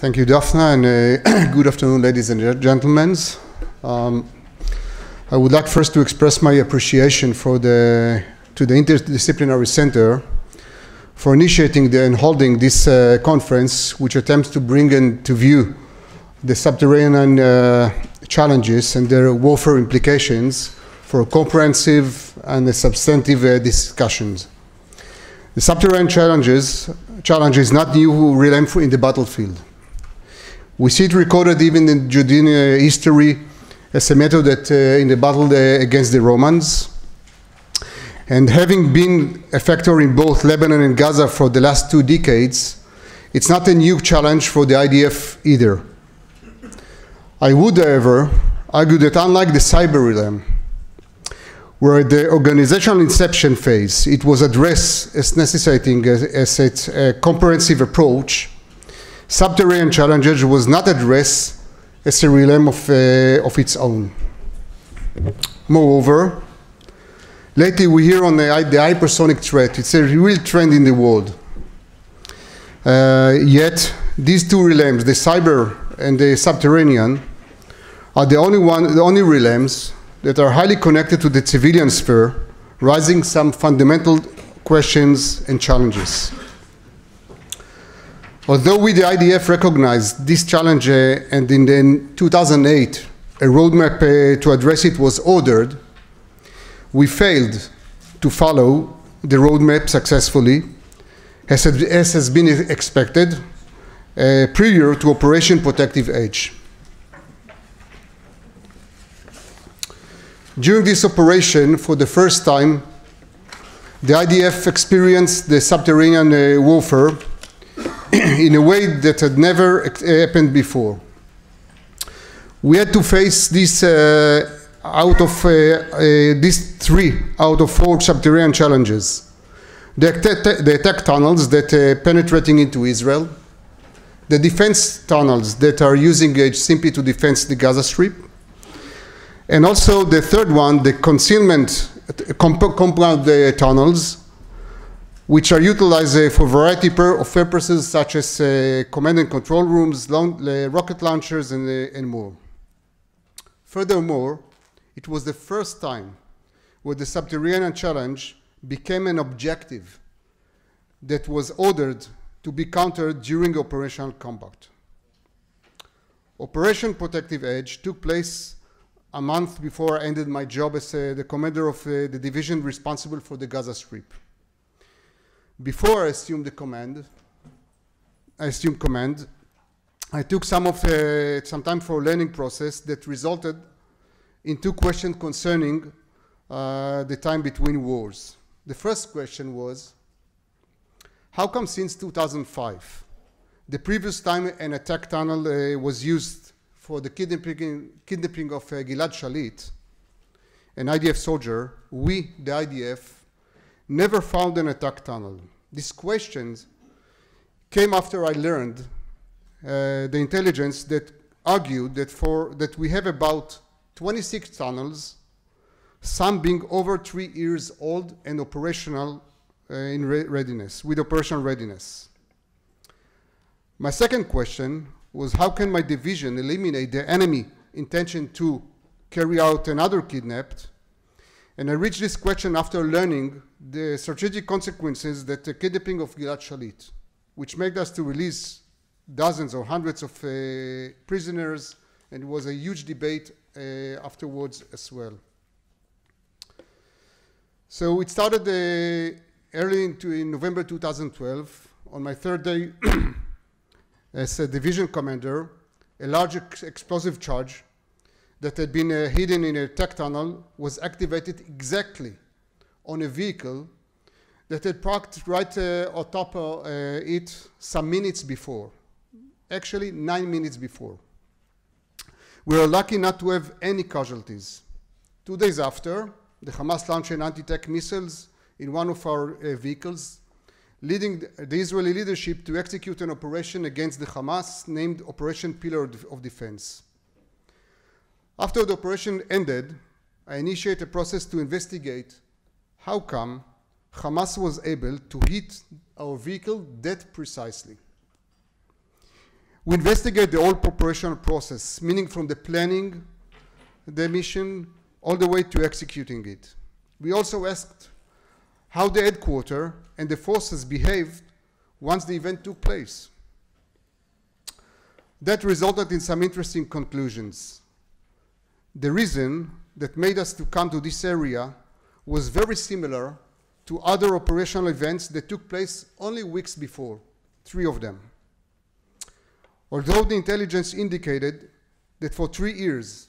Thank you, Daphne, and uh, good afternoon, ladies and gentlemen. Um, I would like first to express my appreciation for the, to the Interdisciplinary Center for initiating the, and holding this uh, conference, which attempts to bring into view the subterranean uh, challenges and their warfare implications for comprehensive and substantive uh, discussions. The subterranean challenges challenge is not new realm in the battlefield. We see it recorded even in Judean history as a method that uh, in the battle uh, against the Romans. And having been a factor in both Lebanon and Gaza for the last two decades, it's not a new challenge for the IDF either. I would, however, argue that unlike the cyber realm, where the organizational inception phase, it was addressed as necessitating as, as a comprehensive approach, subterranean challenges was not addressed as a realm of, uh, of its own. Moreover, lately we hear on the, the hypersonic threat. It's a real trend in the world. Uh, yet, these two realms, the cyber and the subterranean, are the only, one, the only realms that are highly connected to the civilian sphere, raising some fundamental questions and challenges. Although we, the IDF, recognized this challenge uh, and in 2008 a roadmap uh, to address it was ordered, we failed to follow the roadmap successfully, as, as has been expected, uh, prior to Operation Protective Edge. During this operation, for the first time, the IDF experienced the subterranean uh, warfare in a way that had never happened before. We had to face this uh, out of uh, uh, these three out of four subterranean challenges. The, the attack tunnels that are penetrating into Israel, the defense tunnels that are using it simply to defend the Gaza Strip, and also the third one, the concealment compound comp compound tunnels which are utilized uh, for a variety of purposes such as uh, command and control rooms, uh, rocket launchers, and, and more. Furthermore, it was the first time where the subterranean challenge became an objective that was ordered to be countered during operational combat. Operation Protective Edge took place a month before I ended my job as uh, the commander of uh, the division responsible for the Gaza Strip before I assumed the command, I assumed command, I took some of uh, some time for a learning process that resulted in two questions concerning uh, the time between wars. The first question was, how come since 2005, the previous time an attack tunnel uh, was used for the kidnapping, kidnapping of uh, Gilad Shalit, an IDF soldier, we, the IDF, never found an attack tunnel. These questions came after I learned uh, the intelligence that argued that, for, that we have about 26 tunnels, some being over three years old and operational uh, in re readiness, with operational readiness. My second question was how can my division eliminate the enemy intention to carry out another kidnapped and I reached this question after learning the strategic consequences that the kidnapping of Gilad Shalit, which made us to release dozens or hundreds of uh, prisoners, and it was a huge debate uh, afterwards as well. So it started uh, early into, in November 2012. On my third day as a division commander, a large ex explosive charge that had been uh, hidden in a tech tunnel was activated exactly on a vehicle that had parked right uh, on top of uh, it some minutes before. Actually, nine minutes before. We were lucky not to have any casualties. Two days after, the Hamas launched an anti-tech missiles in one of our uh, vehicles, leading the Israeli leadership to execute an operation against the Hamas named Operation Pillar of Defense. After the operation ended, I initiated a process to investigate how come Hamas was able to hit our vehicle that precisely. We investigate the whole operational process, meaning from the planning the mission all the way to executing it. We also asked how the headquarters and the forces behaved once the event took place. That resulted in some interesting conclusions. The reason that made us to come to this area was very similar to other operational events that took place only weeks before, three of them. Although the intelligence indicated that for three years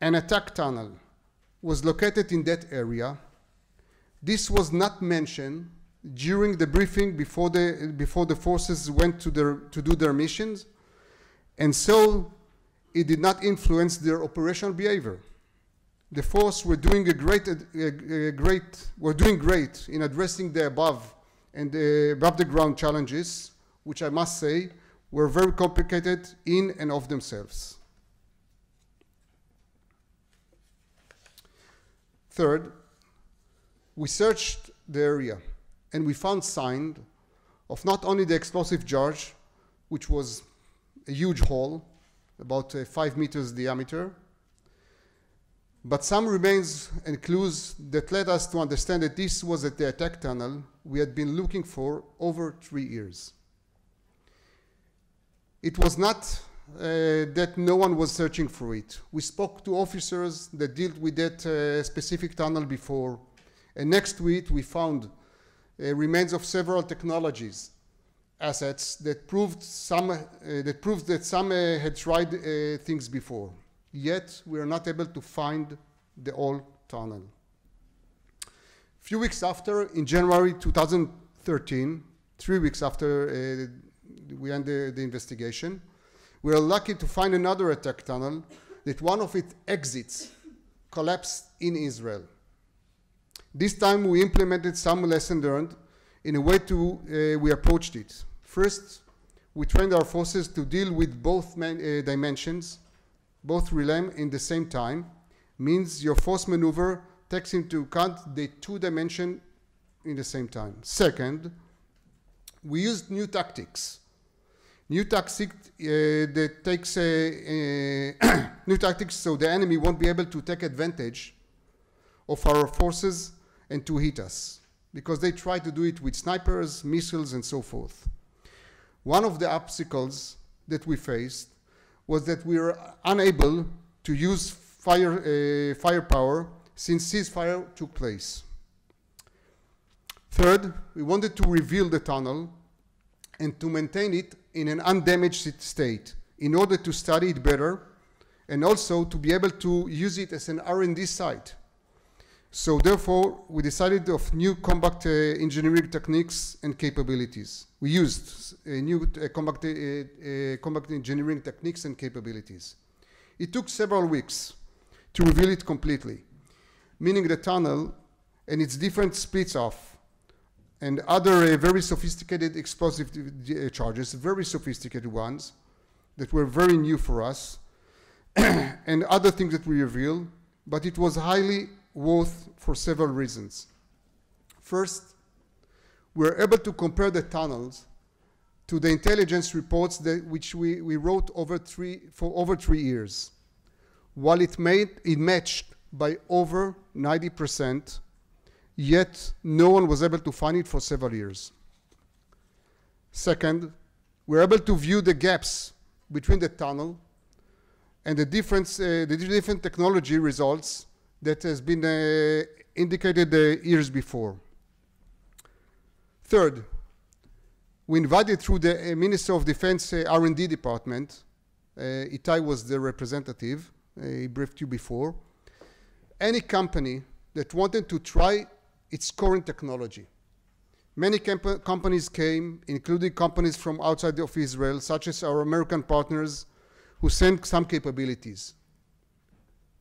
an attack tunnel was located in that area, this was not mentioned during the briefing before the, before the forces went to, their, to do their missions, and so it did not influence their operational behavior the force were doing a great, a, a great, were doing great in addressing the above and the above the ground challenges, which I must say were very complicated in and of themselves. Third, we searched the area and we found signs of not only the explosive charge, which was a huge hole, about five meters diameter, but some remains and clues that led us to understand that this was the attack tunnel we had been looking for over three years. It was not uh, that no one was searching for it. We spoke to officers that dealt with that uh, specific tunnel before, and next to it we found uh, remains of several technologies, assets that proved some uh, that that some uh, had tried uh, things before yet we are not able to find the old tunnel. A few weeks after, in January 2013, three weeks after uh, we ended the investigation, we were lucky to find another attack tunnel that one of its exits collapsed in Israel. This time we implemented some lesson learned in a way to uh, we approached it. First, we trained our forces to deal with both man, uh, dimensions both relay in the same time means your force maneuver takes into account the two dimension in the same time. Second, we used new tactics. New tactic uh, that takes a, uh, new tactics so the enemy won't be able to take advantage of our forces and to hit us because they try to do it with snipers, missiles, and so forth. One of the obstacles that we faced was that we were unable to use fire, uh, firepower since ceasefire took place. Third, we wanted to reveal the tunnel and to maintain it in an undamaged state in order to study it better and also to be able to use it as an R&D site. So therefore, we decided of new combat uh, engineering techniques and capabilities. We used uh, new uh, combat, uh, uh, combat engineering techniques and capabilities. It took several weeks to reveal it completely, meaning the tunnel and its different splits off and other uh, very sophisticated explosive charges, very sophisticated ones that were very new for us, and other things that we revealed, but it was highly worth for several reasons. First, we're able to compare the tunnels to the intelligence reports that, which we, we wrote over three, for over three years. While it, made, it matched by over 90%, yet no one was able to find it for several years. Second, we're able to view the gaps between the tunnel and the, difference, uh, the different technology results that has been uh, indicated uh, years before. Third, we invited through the uh, Minister of Defense uh, R&D department, uh, Itai was the representative, uh, he briefed you before, any company that wanted to try its current technology. Many comp companies came, including companies from outside of Israel, such as our American partners, who sent some capabilities.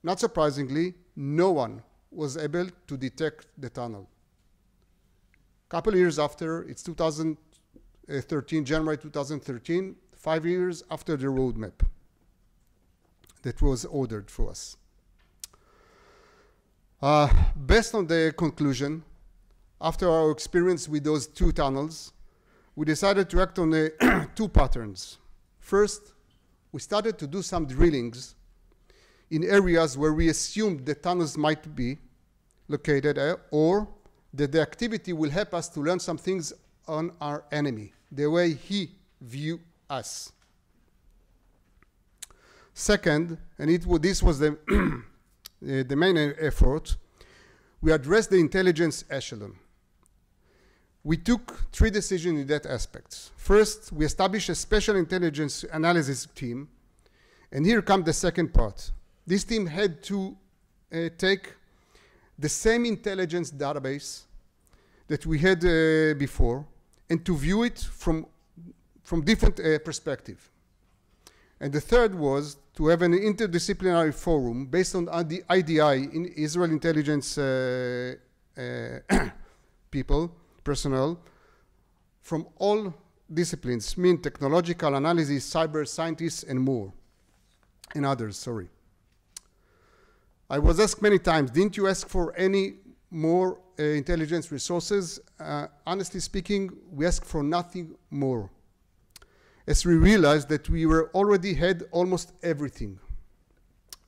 Not surprisingly, no one was able to detect the tunnel. A couple years after, it's 2013, January 2013, five years after the roadmap that was ordered for us. Uh, based on the conclusion, after our experience with those two tunnels, we decided to act on two patterns. First, we started to do some drillings in areas where we assumed the tunnels might be located uh, or that the activity will help us to learn some things on our enemy, the way he view us. Second, and it, this was the, the main effort, we addressed the intelligence echelon. We took three decisions in that aspect. First, we established a special intelligence analysis team, and here comes the second part. This team had to uh, take the same intelligence database that we had uh, before and to view it from, from different uh, perspective. And the third was to have an interdisciplinary forum based on the IDI, in Israel intelligence uh, uh people, personnel, from all disciplines, mean technological analysis, cyber scientists, and more, and others, sorry. I was asked many times, didn't you ask for any more uh, intelligence resources? Uh, honestly speaking, we asked for nothing more as we realized that we were already had almost everything.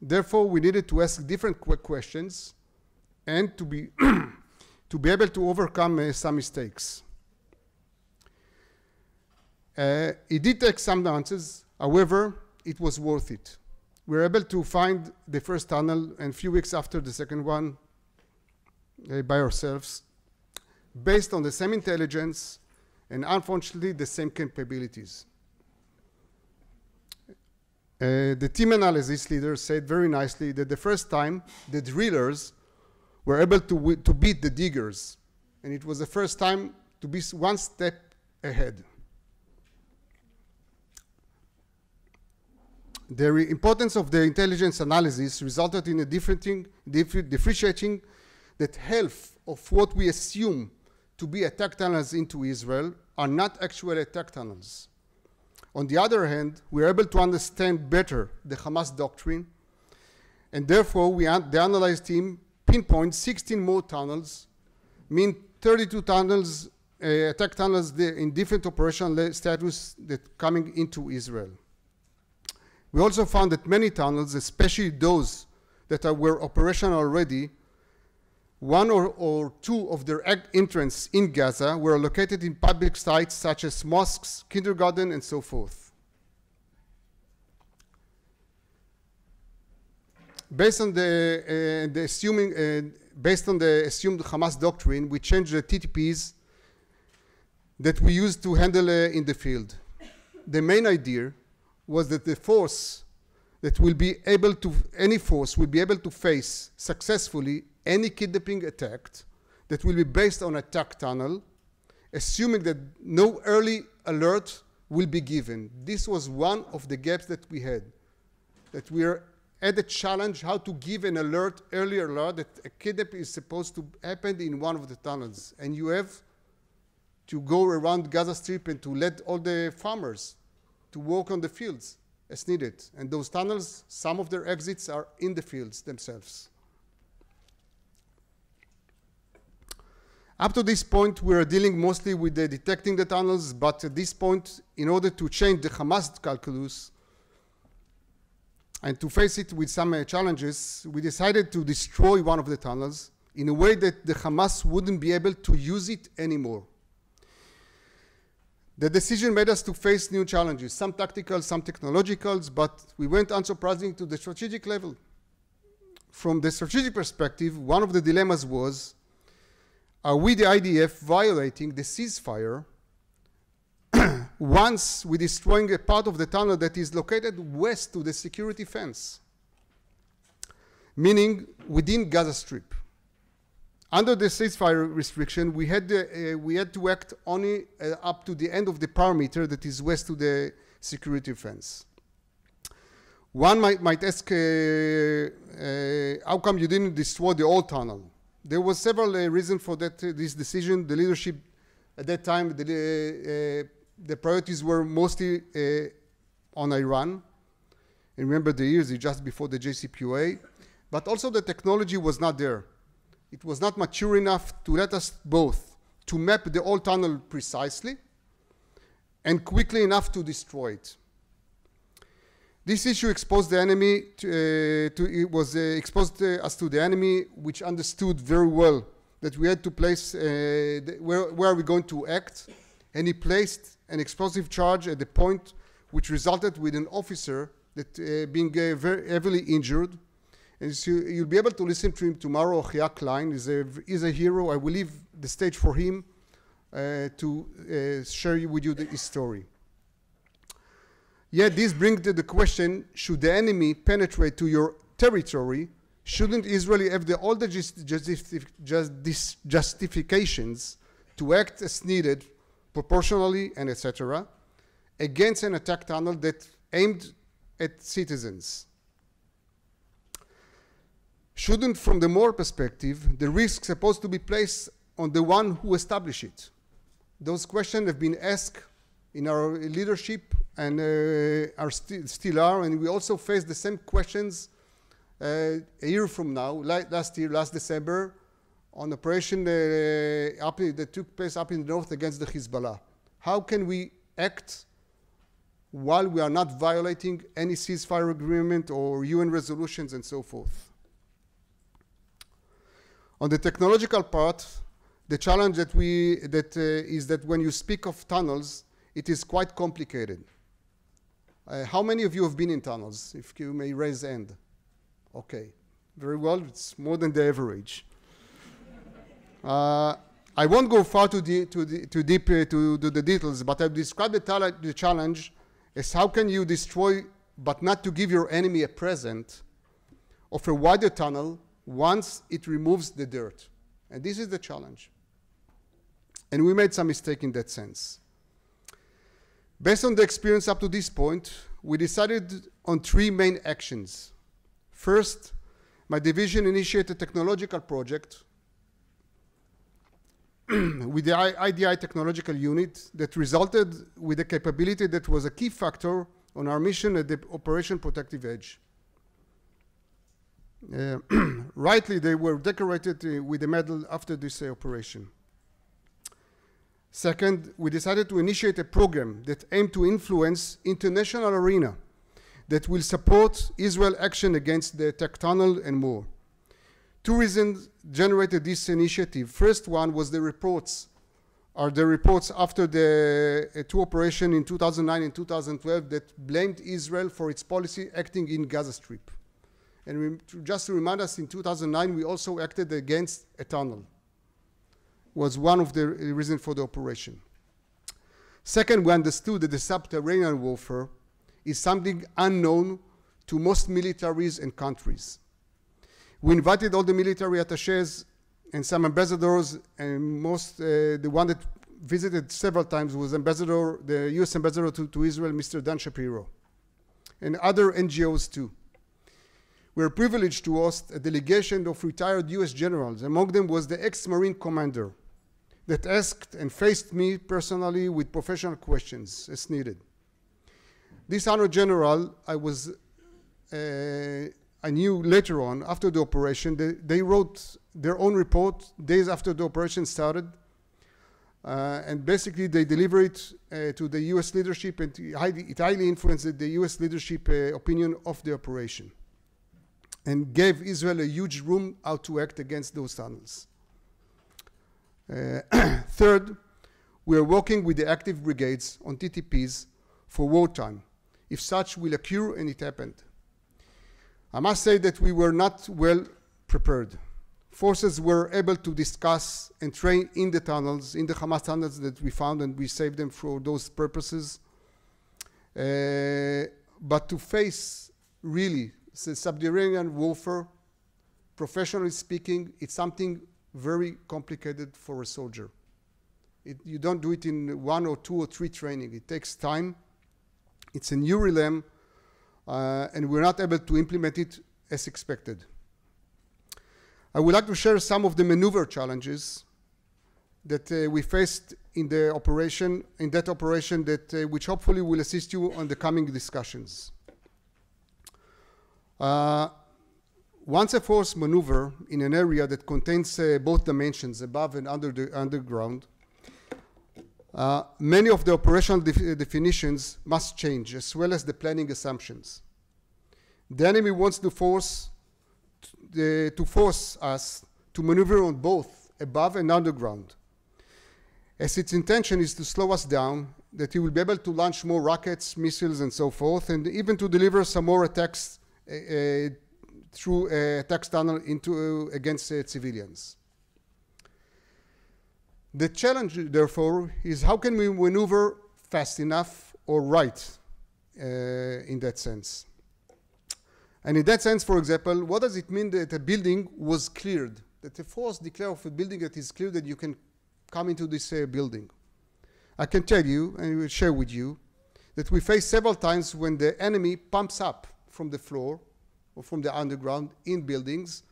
Therefore, we needed to ask different questions and to be, to be able to overcome uh, some mistakes. Uh, it did take some answers, however, it was worth it. We were able to find the first tunnel, and a few weeks after the second one, uh, by ourselves, based on the same intelligence and unfortunately the same capabilities. Uh, the team analysis leader said very nicely that the first time the drillers were able to, to beat the diggers, and it was the first time to be one step ahead. The importance of the intelligence analysis resulted in a differentiating, differentiating that half of what we assume to be attack tunnels into Israel are not actual attack tunnels. On the other hand, we are able to understand better the Hamas doctrine, and therefore we, the analyzed team pinpoint 16 more tunnels, mean 32 tunnels, uh, attack tunnels in different operational status that coming into Israel. We also found that many tunnels, especially those that are, were operational already, one or, or two of their entrances in Gaza were located in public sites such as mosques, kindergarten, and so forth. Based on the, uh, the assuming, uh, based on the assumed Hamas doctrine, we changed the TTPs that we used to handle uh, in the field. The main idea was that the force that will be able to, any force will be able to face successfully any kidnapping attack that will be based on attack tunnel, assuming that no early alert will be given. This was one of the gaps that we had, that we are at the challenge how to give an alert, early alert, that a kidnapping is supposed to happen in one of the tunnels. And you have to go around Gaza Strip and to let all the farmers to work on the fields as needed. And those tunnels, some of their exits are in the fields themselves. Up to this point, we are dealing mostly with the detecting the tunnels, but at this point, in order to change the Hamas calculus and to face it with some uh, challenges, we decided to destroy one of the tunnels in a way that the Hamas wouldn't be able to use it anymore. The decision made us to face new challenges, some tactical, some technological, but we went unsurprisingly to the strategic level. From the strategic perspective, one of the dilemmas was are we, the IDF, violating the ceasefire once we destroying a part of the tunnel that is located west to the security fence, meaning within Gaza Strip. Under the ceasefire restriction, we had, uh, we had to act only uh, up to the end of the parameter that is west to the security fence. One might, might ask, uh, uh how come you didn't destroy the old tunnel? there was several uh, reasons for that uh, this decision. The leadership at that time, the, the priorities were mostly on Iran. And remember the years just before the JCPOA, but also the technology was not there. It was not mature enough to let us both to map the old tunnel precisely and quickly enough to destroy it. This issue exposed the enemy to, uh, to it was uh, exposed uh, us to the enemy, which understood very well that we had to place uh, the, where, where are we going to act, and he placed an explosive charge at the point which resulted with an officer that uh, being very heavily injured. So you'll be able to listen to him tomorrow. Ohia Klein is a, a hero. I will leave the stage for him uh, to uh, share with you the, his story. Yet this brings to the question, should the enemy penetrate to your territory, shouldn't Israel have the, all the just, justif just justifications to act as needed, proportionally and etc., against an attack tunnel that aimed at citizens? Shouldn't, from the moral perspective, the risk supposed to be placed on the one who established it? Those questions have been asked in our leadership and uh, are st still are, and we also face the same questions uh, a year from now, last year, last December, on operation uh, up that took place up in the north against the Hezbollah. How can we act while we are not violating any ceasefire agreement or UN resolutions and so forth? On the technological part, the challenge that we that uh, is that when you speak of tunnels, it is quite complicated. Uh, how many of you have been in tunnels? If you may raise hand. Okay, very well. It's more than the average. uh, I won't go far too, de too, de too deep uh, to, to, the details, but I've described the, the challenge as how can you destroy, but not to give your enemy a present of a wider tunnel once it removes the dirt. And this is the challenge. And we made some mistake in that sense. Based on the experience up to this point, we decided on three main actions. First, my division initiated a technological project with the IDI technological unit that resulted with a capability that was a key factor on our mission at the Operation Protective Edge. Uh, rightly, they were decorated uh, with a medal after this uh, operation. Second, we decided to initiate a program that aimed to influence international arena that will support Israel action against the tech tunnel and more. Two reasons generated this initiative. First one was the reports, are the reports after the uh, two operation in 2009 and 2012 that blamed Israel for its policy acting in Gaza Strip. And we, just to remind us, in 2009 we also acted against a tunnel was one of the reasons for the operation. Second, we understood that the subterranean warfare is something unknown to most militaries and countries. We invited all the military attaches and some ambassadors, and most, uh, the one that visited several times was ambassador, the US ambassador to, to Israel, Mr. Dan Shapiro, and other NGOs too. We were privileged to host a delegation of retired US generals. Among them was the ex-Marine commander, that asked and faced me personally with professional questions as needed. This honor general, I was, uh, I knew later on, after the operation, they, they, wrote their own report days after the operation started. Uh, and basically, they delivered it uh, to the US leadership, and it highly, it highly influenced the US leadership uh, opinion of the operation and gave Israel a huge room how to act against those tunnels. Uh, third, we are working with the active brigades on TTPs for wartime, if such will occur and it happened. I must say that we were not well prepared. Forces were able to discuss and train in the tunnels, in the Hamas tunnels that we found, and we saved them for those purposes. Uh, but to face really the subterranean warfare, professionally speaking, it's something very complicated for a soldier. It, you don't do it in one or two or three training. It takes time. It's a new realm, uh, and we're not able to implement it as expected. I would like to share some of the maneuver challenges that uh, we faced in the operation, in that operation that, uh, which hopefully will assist you on the coming discussions. Uh, once a force maneuver in an area that contains uh, both dimensions, above and under the underground, uh, many of the operational def definitions must change, as well as the planning assumptions. The enemy wants to force the, to force us to maneuver on both above and underground. As its intention is to slow us down, that he will be able to launch more rockets, missiles, and so forth, and even to deliver some more attacks uh, uh, through a tax tunnel into against civilians. The challenge, therefore, is how can we maneuver fast enough or right uh, in that sense. And in that sense, for example, what does it mean that a building was cleared? That a force declare of a building that is clear that you can come into this uh, building. I can tell you, and I will share with you, that we face several times when the enemy pumps up from the floor or from the underground in buildings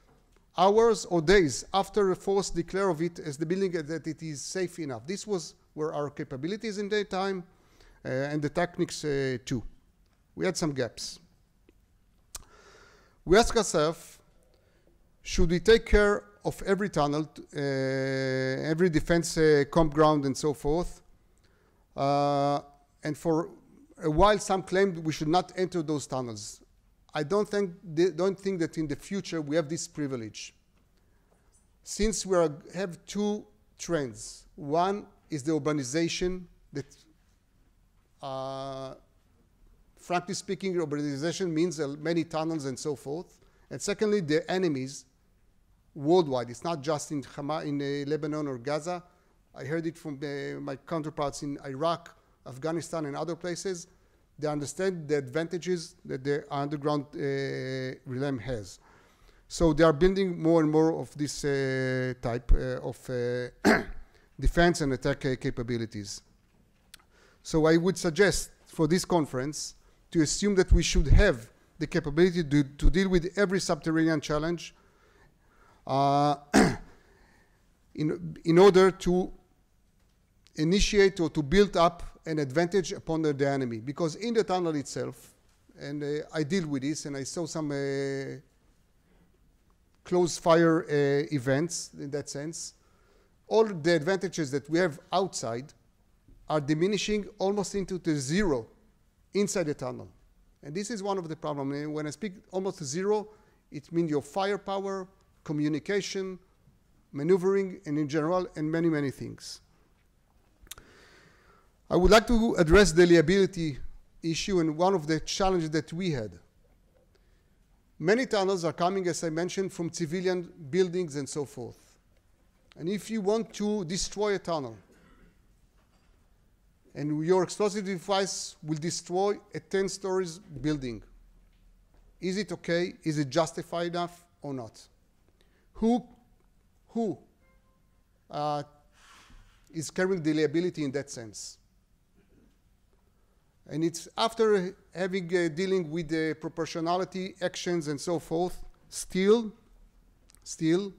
hours or days after a force declare of it as the building that it is safe enough. This was where our capabilities in that time uh, and the techniques uh, too. We had some gaps. We ask ourselves, should we take care of every tunnel, uh, every defense uh, compound and so forth? Uh, and for a while some claimed we should not enter those tunnels. I don't think, don't think that in the future we have this privilege. Since we are, have two trends. One is the urbanization that, uh, frankly speaking, urbanization means uh, many tunnels and so forth. And secondly, the enemies worldwide. It's not just in, in uh, Lebanon or Gaza. I heard it from uh, my counterparts in Iraq, Afghanistan, and other places they understand the advantages that the underground uh, realm has. So they are building more and more of this uh, type uh, of uh, defense and attack uh, capabilities. So I would suggest for this conference to assume that we should have the capability to, to deal with every subterranean challenge uh, in, in order to initiate or to build up an advantage upon the, enemy because in the tunnel itself, and uh, I deal with this and I saw some uh, close fire uh, events in that sense. All the advantages that we have outside are diminishing almost into the zero inside the tunnel. And this is one of the problems. When I speak almost zero, it means your firepower, communication, maneuvering, and in general, and many, many things. I would like to address the liability issue and one of the challenges that we had. Many tunnels are coming, as I mentioned, from civilian buildings and so forth. And if you want to destroy a tunnel, and your explosive device will destroy a 10 stories building, is it okay? Is it justified enough or not? Who, who uh, is carrying the liability in that sense? And it's after having uh, dealing with the proportionality actions and so forth, still, still,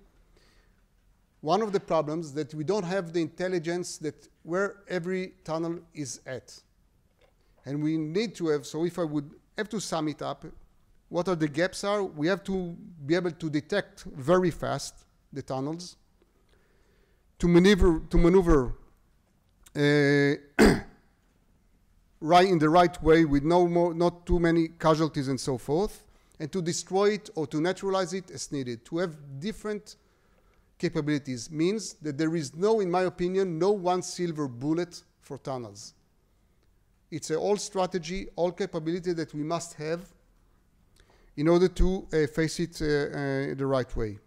one of the problems that we don't have the intelligence that where every tunnel is at. And we need to have, so if I would have to sum it up, what are the gaps are, we have to be able to detect very fast the tunnels, to maneuver, to maneuver uh, right in the right way with no more, not too many casualties and so forth, and to destroy it or to neutralize it as needed. To have different capabilities means that there is no, in my opinion, no one silver bullet for tunnels. It's a all strategy, all capability that we must have in order to uh, face it uh, uh, the right way.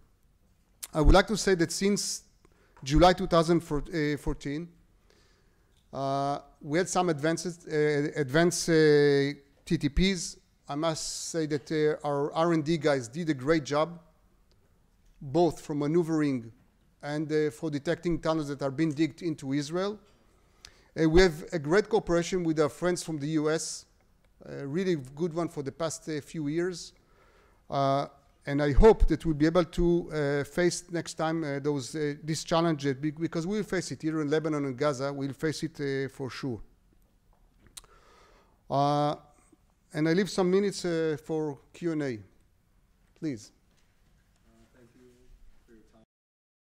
I would like to say that since July 2014, uh, we had some advances, uh, advanced uh, TTPs. I must say that our R&D guys did a great job, both for maneuvering and for detecting tunnels that are being digged into Israel. Uh, we have a great cooperation with our friends from the US, a really good one for the past uh, few years. Uh, and I hope that we'll be able to uh, face next time uh, those uh, this challenge because we'll face it here in Lebanon and Gaza. We'll face it uh, for sure. Uh, and I leave some minutes uh, for Q and A, please.